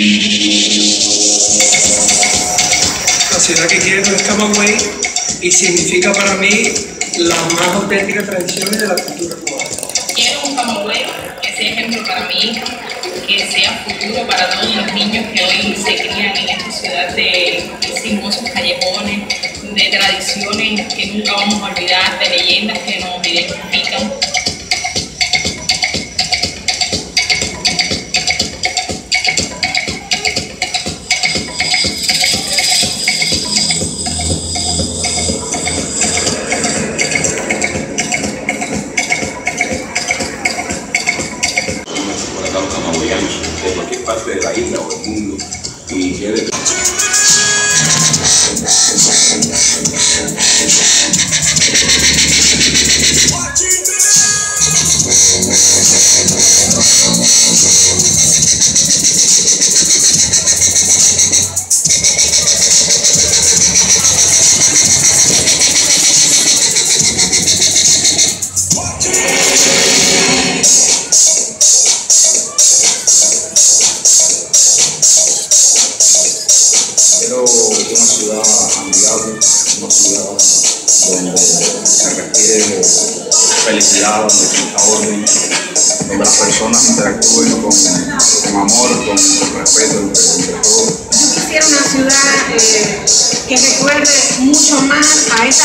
La ciudad que quiero es Camagüey y significa para mí las más auténticas tradiciones de la cultura cubana. Quiero un Camagüey que sea ejemplo para mí, que sea futuro para todos los niños que hoy se crían en esta ciudad de sinuosos callejones, de tradiciones que nunca vamos a olvidar, de leyendas que parte de la isla o del mundo y quiere Quiero una ciudad amigable, una ciudad donde se respire felicidad, donde exista orden, donde las personas interactúen con, amor, con, respeto entre todos. Quisiera una ciudad eh, que recuerde mucho más a esa